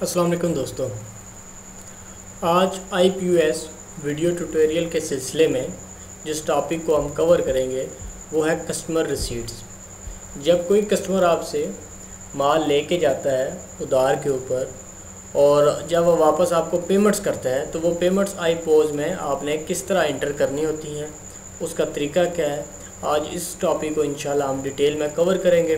السلام علیکم دوستوں آج I P U S video tutorial کے سلسلے میں جس ٹاپک کو ہم کور کریں گے، وہ ہے کسٹمر ریسیٹس جب کوئی کسٹمر آپ سے مال لے کے جاتا ہے ادار کے اوپر اور جب وہ واپس آپ کو پیمنٹس کرتا ہے، تو وہ پیمنٹس آئی پوز میں آپ نے کس طرح انٹر کرنی ہوتی ہیں، اس کا طریقہ کیا ہے۔ آج اس ٹاپک کو انشاءاللہ ہم ڈیٹیل میں کور کریں گے۔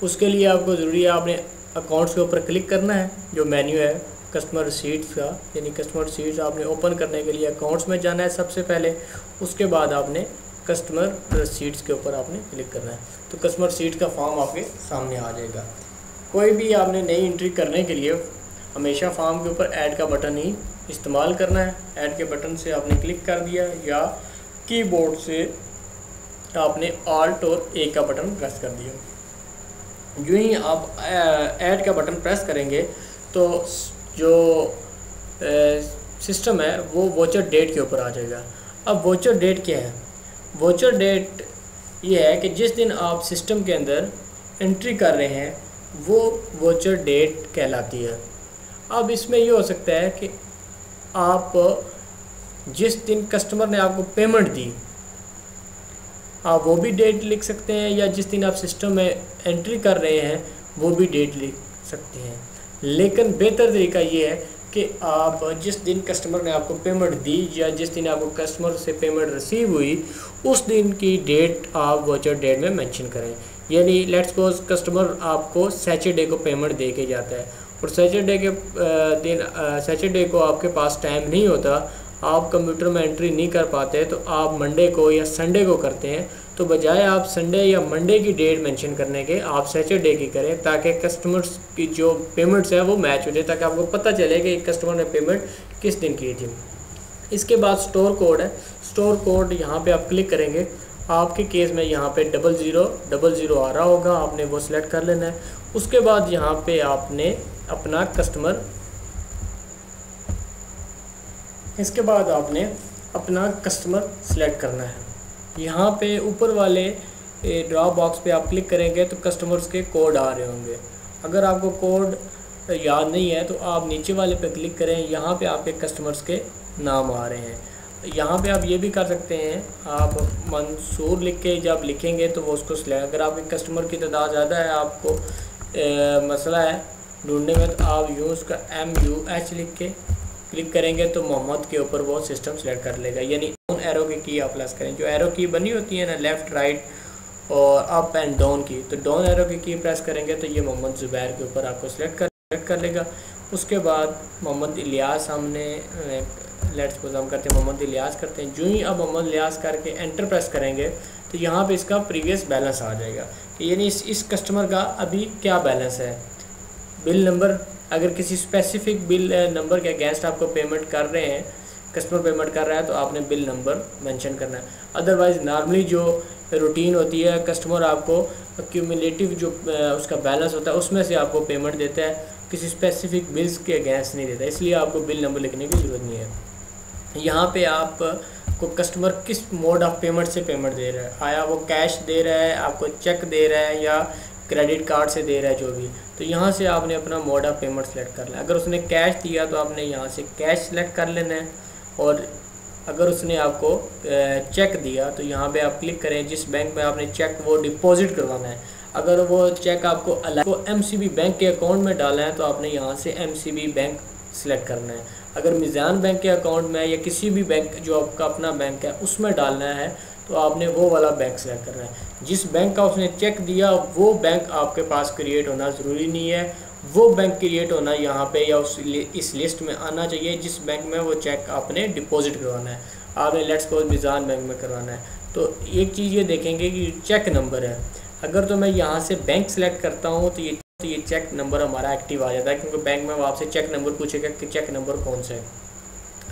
اس کے لیے آپ کو ضروری ہے، آپ نے اکاؤنٹس کے اوپر کلک کرنا ہے، جو مینیو ہے کسٹمر ریسیٹس کا یعنی کسٹمر ریسیٹس آپ نے اوپن کرنے کے لیے اکاؤنٹس میں جانا ہے سب سے پہلے، اس کے بعد آپ نے کسٹمر ریسیٹس کے اوپر آپ نے کلک کرنا ہے۔ تو کسٹمر ریسیٹ کا فارم آپ کے سامنے آ جائے گا۔ کوئی بھی آپ نے نئی انٹری کرنے کے لیے ہمیشہ فارم کے اوپر ایڈ کا بٹن ہی استعمال کرنا ہے۔ ایڈ کے بٹن سے آپ نے کلک کر دیا یا کی بورڈ سے آپ نے آلٹ اور اے کا بٹن پریس کر دیا۔ جو ہی آپ ایڈ کا بٹن پریس کریں گے تو جو سسٹم ہے وہ ووچر ڈیٹ کے اوپر آ جائے گا۔ اب ووچر ڈیٹ کیا ہے؟ ووچر ڈیٹ یہ ہے کہ جس دن آپ سسٹم کے اندر انٹری کر رہے ہیں، وہ ووچر ڈیٹ کہلاتی ہے۔ اب اس میں یہ ہو سکتا ہے کہ آپ جس دن کسٹمر نے آپ کو پیمنٹ دی آپ وہ بھی ڈیٹ لکھ سکتے ہیں یا جس دن آپ سسٹم میں انٹری کر رہے ہیں، وہ بھی ڈیٹ لکھ سکتے ہیں۔ لیکن بہتر طریقہ یہ ہے کہ آپ جس دن کسٹمر نے آپ کو پیمنٹ دی یا جس دن آپ کو کسٹمر سے پیمنٹ ریسیو ہوئی، اس دن کی ڈیٹ آپ واچر ڈیٹ میں مینشن کریں۔ یعنی لیٹ سپوز کسٹمر آپ کو سیچرڈے کو پیمنٹ دے کے جاتا ہے اور سیچرڈے کے دن سیچرڈے کو آپ کے پاس ٹائم نہیں ہوتا آپ کمپیوٹر میں انٹری نہیں کر پاتے تو آپ منڈے کو یا سنڈے کو کرتے ہیں تو بجائے آپ سنڈے یا منڈے کی ڈیٹ مینشن کرنے کے آپ سیچرڈے کی کریں تاکہ کسٹمرس کی جو پیمنٹس ہیں وہ میچ ہو جائے تاکہ آپ کو پتہ چلے کہ کسٹمر نے پیمنٹ کس دن کی تھی۔ اس کے بعد سٹور کوڈ ہے۔ سٹور کوڈ یہاں پہ آپ کلک کریں گے۔ آپ کے کیس میں یہاں پہ ڈبل زیرو ڈبل زیرو آ رہا ہوگا، آپ نے وہ سلیکٹ کر لینا ہے۔ اس کے بعد یہاں پہ آپ نے اپنا کسٹمر اس کے بعد آپ نے اپنا کسٹمر سلیکٹ کرنا ہے۔ یہاں پہ اوپر والے ڈراپ باکس پہ آپ کلک کریں گے تو کسٹمرز کے کوڈ آ رہے ہوں گے۔ اگر آپ کو کوڈ یاد نہیں ہے تو آپ نیچے والے پہ کلک کریں۔ یہاں پہ آپ کے کسٹمرز کے نام آ رہے ہیں۔ یہاں پہ آپ یہ بھی کر سکتے ہیں، آپ منصور لکھ کے جب لکھیں گے تو وہ اس کو سلیکٹ اگر آپ کے کسٹمر کی تعداد زیادہ ہے، آپ کو مسئلہ ہے ڈھونڈنے میں، تو آپ یو اس کا ایم یو ایچ لکھ کے کلک کریں گے تو محمد کے اوپر وہ سسٹم سلیکٹ کر لے گا۔ یعنی ڈاؤن ایرو کی کی آپ پلس کریں۔ جو ایرو کی بنی ہوتی ہے نا لیفٹ رائٹ اور اپ اینڈ ڈاؤن کی تو ڈاؤن ایرو کی کی پریس کریں گے تو یہ محمد زبیر کے اوپر آپ کو سلیکٹ کر سلیکٹ کر لے گا۔ اس کے بعد محمد الیاس ہم نے لیٹس سپوز ہم کرتے ہیں محمد الیاس کرتے ہیں۔ جو ہی اب محمد الیاس کر کے انٹر پریس کریں گے تو یہاں پہ اس کا پریویس بیلنس آ جائے گا۔ کہ یعنی اس اس کسٹمر کا ابھی کیا بیلنس ہے؟ بل نمبر اگر کسی اسپیسیفک بل نمبر کے اگینسٹ آپ کو پیمنٹ کر رہے ہیں کسٹمر پیمنٹ کر رہا ہے، تو آپ نے بل نمبر مینشن کرنا ہے. ادروائز نارملی جو روٹین ہوتی ہے کسٹمر آپ کو کیومولیٹیو جو uh, اس کا بیلنس ہوتا ہے، اس میں سے آپ کو پیمنٹ دیتا ہے. کسی اسپیسیفک بلز کے اگینسٹ نہیں دیتا، اس لیے آپ کو بل نمبر لکھنے کی ضرورت نہیں ہے. یہاں پہ آپ کو کسٹمر کس موڈ آف پیمنٹ سے پیمنٹ دے رہا ہے؟ آیا وہ کیش دے رہا ہے، آپ کو چیک دے رہا ہے یا کریڈٹ کارڈ سے دے رہا ہے جو بھی۔ تو یہاں سے آپ نے اپنا موڈ آف پیمنٹ سلیکٹ کر لیں اگر اس نے کیش دیا تو آپ نے یہاں سے کیش سلیکٹ کر لینا ہے۔ اور اگر اس نے آپ کو چیک دیا تو یہاں پہ آپ کلک کریں۔ جس بینک میں آپ نے چیک وہ ڈپازٹ کروانا ہے۔ اگر وہ چیک آپ کو الگ ایم سی بی بینک کے اکاؤنٹ میں ڈالا ہے تو آپ نے یہاں سے M C B bank select کرنا ہے۔ اگر میزان بینک کے اکاؤنٹ میں یا کسی بھی بینک جو آپ کا اپنا بینک ہے، اس میں ڈالنا ہے۔ تو آپ نے وہ والا بینک سلیکٹ کرنا ہے۔ جس بینک کا اس نے چیک دیا، وہ بینک آپ کے پاس کریٹ ہونا ضروری نہیں ہے۔ وہ بینک کریٹ ہونا یہاں پہ یا اس اس لسٹ میں آنا چاہیے، جس بینک میں وہ چیک آپ نے ڈپازٹ کروانا ہے۔ آپ نے لیٹس کو میزان بینک میں کروانا ہے۔ تو ایک چیز یہ دیکھیں گے کہ چیک نمبر ہے۔ اگر تو میں یہاں سے بینک سلیکٹ کرتا ہوں، تو یہ تو یہ چیک نمبر ہمارا ایکٹیو آ جاتا ہے، کیونکہ بینک میں وہ آپ سے چیک نمبر پوچھے گا کہ چیک نمبر کون سا ہے۔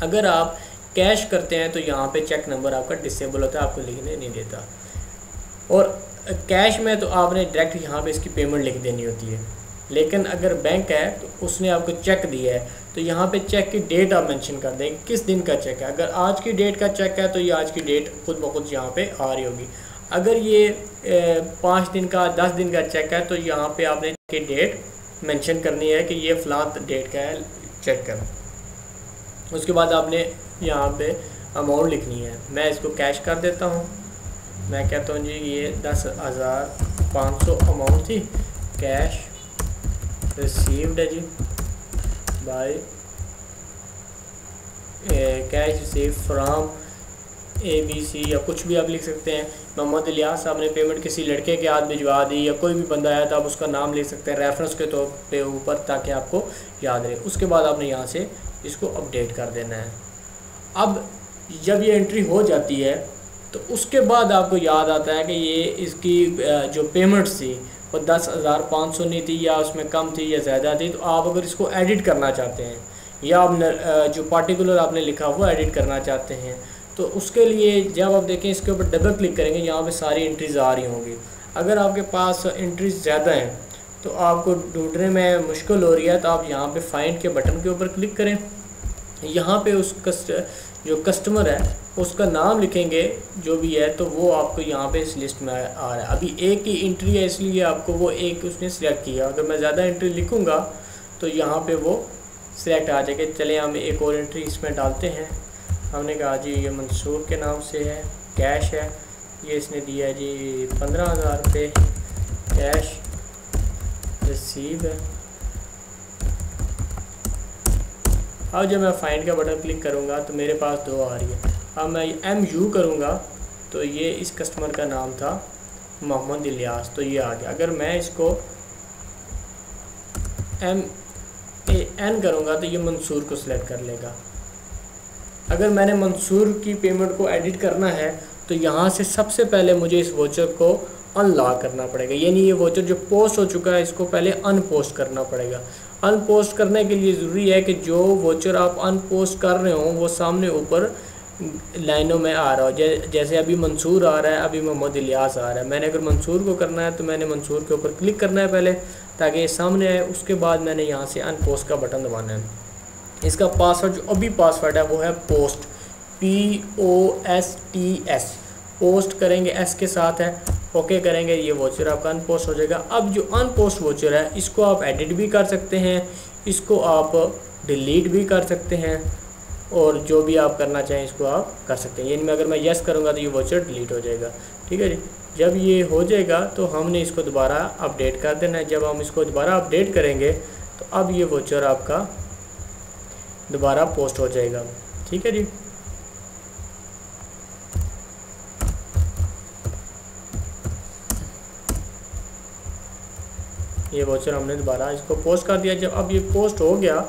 اگر آپ کیش کرتے ہیں تو یہاں پہ چیک نمبر آپ کا ڈسیبل ہوتا ہے، آپ کو لکھنے نہیں دیتا۔ اور کیش میں تو آپ نے ڈائریکٹ یہاں پہ اس کی پیمنٹ لکھ دینی ہوتی ہے۔ لیکن اگر بینک ہے تو اس نے آپ کو چیک دیا ہے۔ تو یہاں پہ چیک کی ڈیٹ آپ مینشن کر دیں، کس دن کا چیک ہے؟ اگر آج کی ڈیٹ کا چیک ہے تو یہ آج کی ڈیٹ خود بخود یہاں پہ آ رہی ہوگی۔ اگر یہ پانچ دن کا، دس دن کا چیک ہے تو یہاں پہ آپ نے ڈیٹ مینشن کرنی ہے کہ یہ فلاں ڈیٹ کا ہے چیک کر اس کے بعد آپ نے یہاں پہ اماؤنٹ لکھنی ہے۔ میں اس کو کیش کر دیتا ہوں۔ میں کہتا ہوں جی یہ دس ہزار پانچ سو اماؤنٹ تھی۔ کیش ریسیوڈ ہے جی۔ By cash receive from A B C یا کچھ بھی آپ لکھ سکتے ہیں۔ محمد الیاس صاحب نے پیمنٹ کسی لڑکے کے ہاتھ بھجوا دی یا کوئی بھی بندہ آیا تو آپ اس کا نام لکھ سکتے ہیں۔ ریفرنس کے طور پہ اوپر تاکہ آپ کو یاد رہے۔ اس کے بعد آپ نے یہاں سے اس کو اپڈیٹ کر دینا ہے۔ اب جب یہ انٹری ہو جاتی ہے، تو اس کے بعد آپ کو یاد آتا ہے کہ یہ اس کی جو پیمنٹس تھی، وہ دس ہزار پانچ سو نہیں تھی یا اس میں کم تھی یا زیادہ تھی، تو آپ اگر اس کو ایڈٹ کرنا چاہتے ہیں، یا آپ جو پارٹیکولر آپ نے لکھا وہ ایڈٹ کرنا چاہتے ہیں، تو اس کے لیے جب آپ دیکھیں اس کے اوپر ڈبل کلک کریں گے، یہاں پہ ساری انٹریز آ رہی ہوں گی۔ اگر آپ کے پاس انٹریز زیادہ ہیں تو آپ کو ڈھونڈنے میں مشکل ہو رہی ہے، تو آپ یہاں پہ فائنڈ کے بٹن کے اوپر کلک کریں۔ یہاں پہ اس کسٹ جو کسٹمر ہے، اس کا نام لکھیں گے، جو بھی ہے، تو وہ آپ کو یہاں پہ اس لسٹ میں آ رہا ہے۔ ابھی ایک ہی انٹری ہے، اس لیے آپ کو وہ ایک اس نے سلیکٹ کیا۔ اگر میں زیادہ انٹری لکھوں گا، تو یہاں پہ وہ سلیکٹ آ جائے گا۔ چلیں، ہم ایک اور انٹری اس میں ڈالتے ہیں۔ ہم نے کہا جی یہ منصور کے نام سے ہے کیش ہے۔ یہ اس نے دیا ہے جی پندرہ ہزار روپے۔ کیش ریسیو ہے اب جب میں فائنڈ کا بٹن کلک کروں گا تو میرے پاس دو آ رہی ہے اب میں ایم یو کروں گا تو یہ اس کسٹمر کا نام تھا محمد الیاس تو یہ آ گیا اگر میں اس کو ایم اے این کروں گا تو یہ منصور کو سلیکٹ کر لے گا اگر میں نے منصور کی پیمنٹ کو ایڈٹ کرنا ہے تو یہاں سے سب سے پہلے مجھے اس ووچر کو ان لاک کرنا پڑے گا یعنی یہ ووچر جو پوسٹ ہو چکا ہے، اس کو پہلے ان پوسٹ کرنا پڑے گا۔ ان پوسٹ کرنے کے لیے ضروری ہے کہ جو ووچر آپ ان پوسٹ کر رہے ہوں، وہ سامنے اوپر لائنوں میں آ رہا ہو۔ جیسے ابھی منصور آ رہا ہے، ابھی محمد الیاس آ رہا ہے۔ میں نے اگر منصور کو کرنا ہے تو میں نے منصور کے اوپر کلک کرنا ہے پہلے، تاکہ یہ سامنے آئے۔ اس کے بعد میں نے یہاں سے ان پوسٹ کا بٹن دبانا ہے۔ اس کا پاسورڈ جو ابھی پاسورڈ ہے، وہ ہے post P O S T S post کریں گے ایس کے ساتھ ہے۔ اوکے کریں گے، یہ ووچر آپ کا ان پوسٹ ہو جائے گا۔ اب جو ان پوسٹ ووچر ہے، اس کو آپ ایڈٹ بھی کر سکتے ہیں، اس کو آپ ڈیلیٹ بھی کر سکتے ہیں اور جو بھی آپ کرنا چاہیں، اس کو آپ کر سکتے ہیں۔ یعنی میں اگر میں یس کروں گا تو یہ ووچر ڈیلیٹ ہو جائے گا۔ ٹھیک ہے جی؟ جب یہ ہو جائے گا تو ہم نے اس کو دوبارہ اپڈیٹ کر دینا ہے۔ جب ہم اس کو دوبارہ اپڈیٹ کریں گے تو اب یہ ووچر آپ کا دوبارہ پوسٹ ہو جائے گا۔ ٹھیک ہے جی؟ یہ ووچر ہم نے دوبارہ اس کو پوسٹ کر دیا۔ جب اب یہ پوسٹ ہو گیا،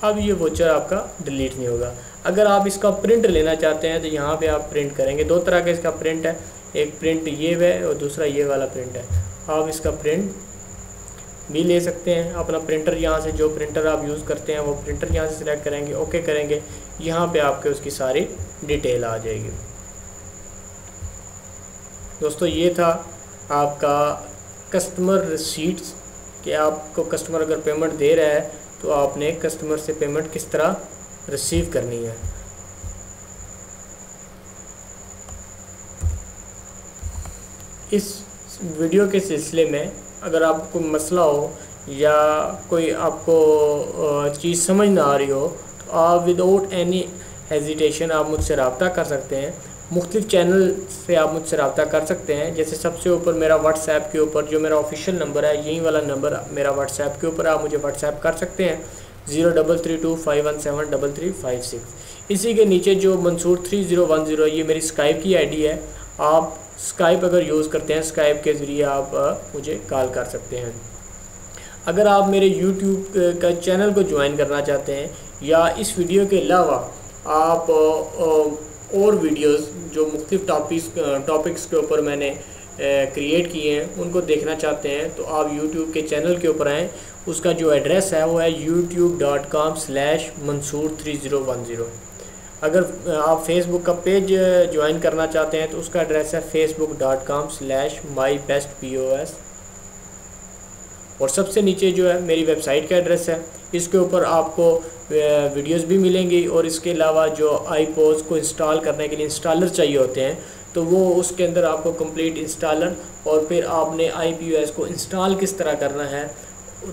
اب یہ ووچر آپ کا ڈیلیٹ نہیں ہوگا۔ اگر آپ اس کا پرنٹ لینا چاہتے ہیں تو یہاں پہ آپ پرنٹ کریں گے۔ دو طرح کا اس کا پرنٹ ہے۔ ایک پرنٹ یہ ہے اور دوسرا یہ والا پرنٹ ہے۔ آپ اس کا پرنٹ بھی لے سکتے ہیں۔ اپنا پرنٹر یہاں سے جو پرنٹر آپ یوز کرتے ہیں، وہ پرنٹر یہاں سے سلیکٹ کریں گے۔ اوکے کریں گے۔ یہاں پہ آپ کے اس کی ساری ڈیٹیل آ جائے گی۔ دوستو، یہ تھا آپ کا کسٹمر ریسیٹس کہ آپ کو کسٹمر اگر پیمنٹ دے رہا ہے، تو آپ نے کسٹمر سے پیمنٹ کس طرح ریسیو کرنی ہے؟ اس ویڈیو کے سلسلے میں اگر آپ کو مسئلہ ہو یا کوئی آپ کو چیز سمجھ نہ آ رہی ہو، تو آپ وداؤٹ اینی ہیزیٹیشن آپ مجھ سے رابطہ کر سکتے ہیں۔ مختلف چینل سے آپ مجھ سے رابطہ کر سکتے ہیں۔ جیسے سب سے اوپر میرا واٹس ایپ کے اوپر جو میرا آفیشیل نمبر ہے، یہی والا نمبر میرا واٹس ایپ کے اوپر آپ مجھے واٹس ایپ کر سکتے ہیں۔ Zero double three two five one seven double three five six. اسی کے نیچے جو Mansoor three zero one zero, یہ میری اسکائپ کی آئی ڈی ہے۔ آپ اسکائپ اگر یوز کرتے ہیں اسکائپ کے ذریعے آپ مجھے کال کر سکتے ہیں۔ اگر آپ میرے یوٹیوب کا چینل کو جوائن کرنا چاہتے ہیں یا اس ویڈیو کے علاوہ آپ اور ویڈیوز جو مختلف ٹاپکس ٹاپکس کے اوپر میں نے کریٹ کیے ہیں، ان کو دیکھنا چاہتے ہیں، تو آپ یوٹیوب کے چینل کے اوپر آئیں۔ اس کا جو ایڈریس ہے وہ ہے YouTube dot com slash Mansoor three zero one zero اگر آپ فیس بک کا پیج جوائن کرنا چاہتے ہیں، تو اس کا ایڈریس ہے Facebook dot com slash my best P O S اور سب سے نیچے جو ہے، میری ویب سائٹ کا ایڈریس ہے۔ اس کے اوپر آپ کو ویڈیوز بھی ملیں گی اور اس کے علاوہ جو آئی پوز کو انسٹال کرنے کے لیے انسٹالر چاہیے ہوتے ہیں، تو وہ اس کے اندر آپ کو کمپلیٹ انسٹالر اور پھر آپ نے آئی پی او ایس کو انسٹال کس طرح کرنا ہے،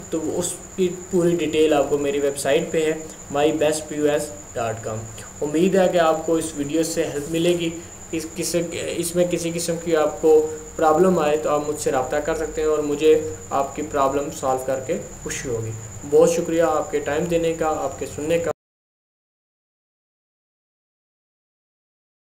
تو اس کی پوری ڈیٹیل آپ کو میری ویب سائٹ پہ ہے my best P U S dot com امید ہے کہ آپ کو اس ویڈیو سے ہیلپ ملے گی۔ اس کسی، اس میں کسی قسم کی آپ کو پرابلم آئے تو آپ مجھ سے رابطہ کر سکتے ہیں اور مجھے آپ کی پرابلم سالو کر کے خوشی ہوگی۔ بہت شکریہ آپ کے ٹائم دینے کا آپ کے سننے کا۔